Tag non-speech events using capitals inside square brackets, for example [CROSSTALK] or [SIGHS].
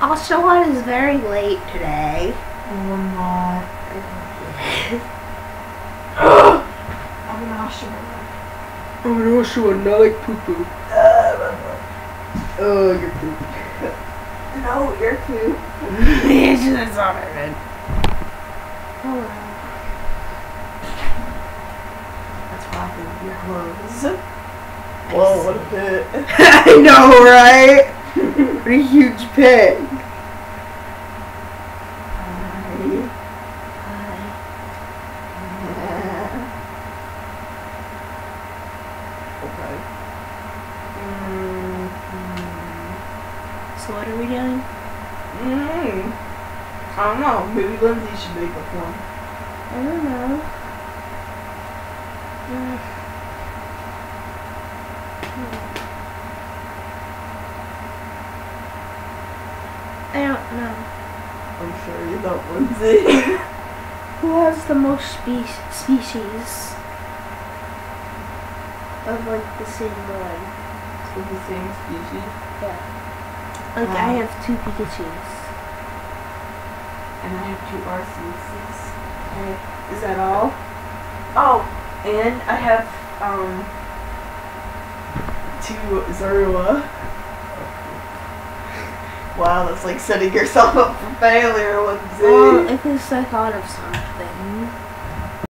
Ocelot is very late today. No, I'm not. [GASPS] I'm an Oshawott. I'm an Ocelot, not like poo poo. [LAUGHS] Oh, you're poop. No, you're poop. it's just on it, man. Oh, That's why I think your clothes. Whoa, what a bit. I know, right? What a huge pig. Okay. So what are we doing? Mm. I don't know. Maybe Lindsay should make up one. I don't know. [SIGHS] Mm. I. I'm sure you don't, Lindsay. [LAUGHS] Who has the most spe- species of like the same one? so the same species. Yeah. Like I have two Pikachu's. And I have two Arceuses. Is that all? Oh, and I have, um, two Zorua. Wow, that's like setting yourself up for failure, Lindsay. Well, if it's like out of something.